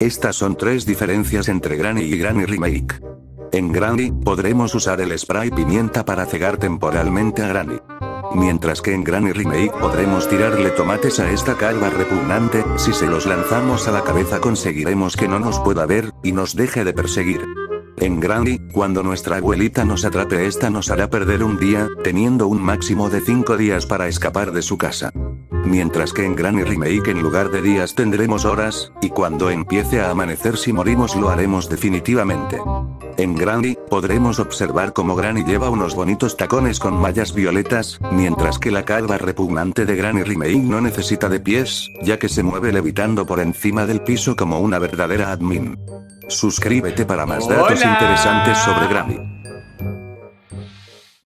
Estas son tres diferencias entre Granny y Granny Remake. En Granny, podremos usar el spray pimienta para cegar temporalmente a Granny. Mientras que en Granny Remake podremos tirarle tomates a esta calva repugnante, si se los lanzamos a la cabeza conseguiremos que no nos pueda ver, y nos deje de perseguir. En Granny, cuando nuestra abuelita nos atrape esta nos hará perder un día, teniendo un máximo de 5 días para escapar de su casa. Mientras que en Granny Remake en lugar de días tendremos horas, y cuando empiece a amanecer si morimos lo haremos definitivamente. En Granny, podremos observar cómo Granny lleva unos bonitos tacones con mallas violetas, mientras que la calva repugnante de Granny Remake no necesita de pies, ya que se mueve levitando por encima del piso como una verdadera admin. Suscríbete para más datos Hola. interesantes sobre Granny.